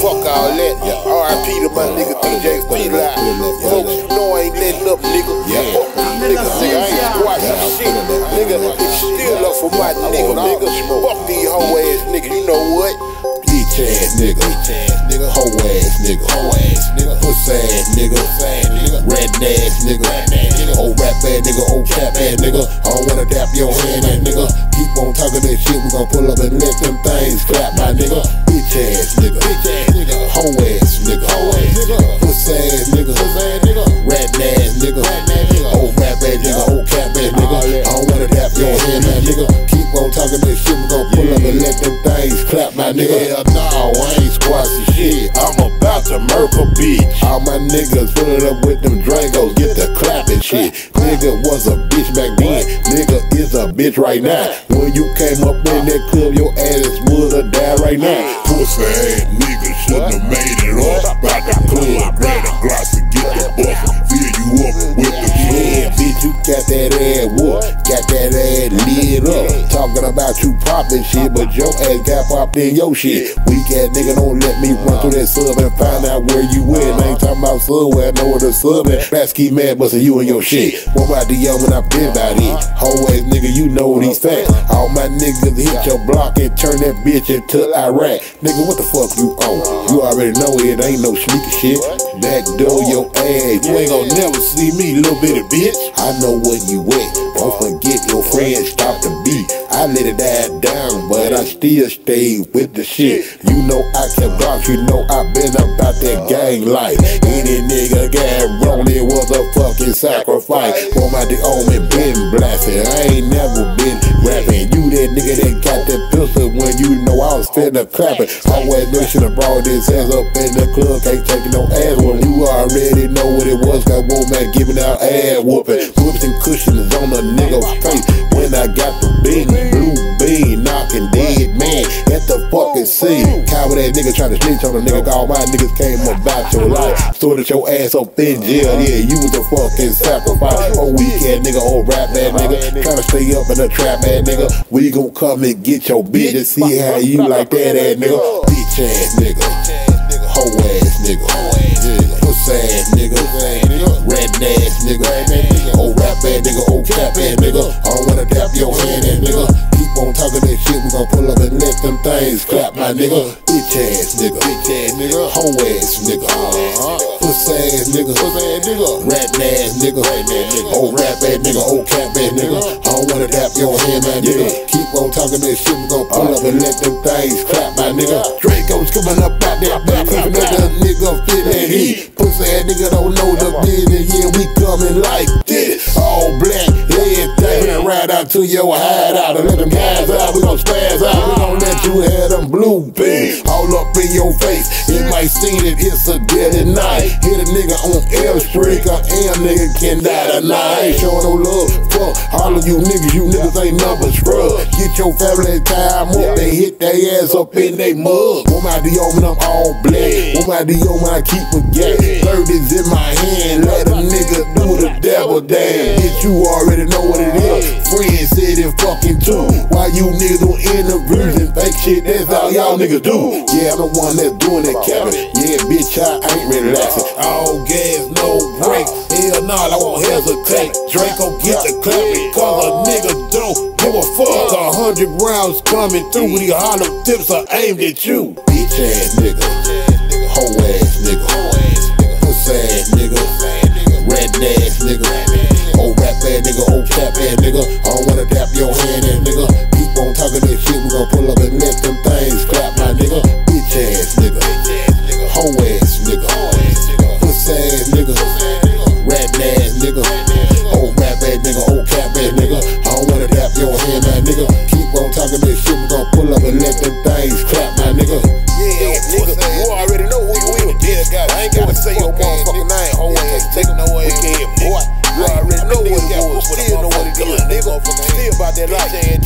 fuck all that. R.I.P. to my nigga DJ Fela. Folks, you know I ain't letting up, nigga. Fuck these niggas, nigga. I ain't squashing shit. Nigga, it's still up for my nigga, nigga. Fuck these hoe ass niggas, you know what? Bitch ass nigga, nigga, hoe ass nigga, hoe ass nigga, puss ass nigga, red ass nigga, old rap ass nigga, old cap ass nigga. I don't wanna dap your hand, that nigga. Keep on talking that shit, we gon' pull up and let them things clap, my nigga. Bitch ass nigga, bitch ass Hell no, I ain't squashing shit. I'm about to murder bitch. All my niggas fill it up with them Dracos, get the clapping shit. Nigga was a bitch back then, nigga is a bitch right now. When you came up in that club, your ass would've died right now. Pussy ass nigga shouldn't have made it up. About the club, grab a glass and get the bus, fill you up with the you got that ass whoop, got that ass lit up. Talking about you popping shit, but your ass got popped in your shit. Weak ass nigga, don't let me run through that sub and find out where you at. I ain't talking about sub where I know where the sub at. Bats keep mad busting you and your shit. What about the young when I been about it? Whole ass nigga, you know what these facts. All my niggas hit your block and turn that bitch into Iraq. Nigga, what the fuck you on? You already know it ain't no sneaker shit. Backdoor your ass. You ain't gonna never see me, little bitty bitch. I know where you at. Don't forget your friends stop the beat. I let it die down, but I still stay with the shit. You know I kept blocks, you know I been about that uh-huh. gang life. Any nigga got wrong, it was a fucking sacrifice. For my the omen been blasting. I ain't never been rapping. You that nigga that finna clapping. Always knew should have brought his ass up in the club, can't take no ass when you already know what it was. Got one man giving out ass whooping. Whoops and cushions on a nigga's face. When I got the big blue bean knocking dead man at the fucking scene. Coward that nigga trying to snitch on a nigga. All my niggas came about your life. Sorted your ass up in jail. Yeah, you was a fucking sacrifice. Oh, weekend nigga, old rap man nigga. Trying to stay up in the trap man nigga. We gon' come and get your bitch and see how you like that ass nigga. Bitch ass nigga. Hoe ass nigga. Puss ass nigga. Red ass nigga. Old rap ass nigga. Old cap ass nigga. I don't wanna dap your hand ass nigga. Keep on talking that shit. We gon' pull up and let them things clap, my nigga. Bitch ass nigga. Bitch ass nigga. Hoe ass nigga. Uh-huh. Puss ass nigga. Puss ass nigga. Red ass nigga. Old rap ass nigga. Oh, Old oh, cap ass nigga. I don't wanna dap your hand, my nigga. Keep on talking that shit. We gon' pull up and let them things clap, my nigga. Draco's coming up out that back. Another nigga feeling heat. Pussy ass nigga don't know the business. Yeah, we coming like this. Right out to your hideout and let them guys out. We gon' spaz out. We gon' let you have them blue beams up in your face. It might seem that it's a dead night. Hit a nigga on L Street, a M nigga can die tonight. Ain't showing no love fuck all of you niggas. You niggas ain't nothing scrub. Get your family time up. They hit their ass up in they mug. One my D when I'm all black. One my D when I keep a gas. Thirties in my hand. Let a nigga do the devil dance. Bitch, you already know what it is. Friends said it fucking too. Why you niggas do interviews and fake shit? That's all y'all niggas do. Yeah, I'm the one that's doing that cabin. Yeah, bitch, I ain't relaxing. All gas, no brakes. Hell nah, I won't hesitate. Draco get the clapping, cause a nigga don't give a fuck. A hundred rounds coming through, the hollow tips are aimed at you. Bitch ass nigga, hoe ass nigga, puss ass nigga, red ass nigga, old rap ass nigga, old cap ass nigga. I don't wanna dap your hand ass nigga. Keep on talking that shit, we gon' pull it is,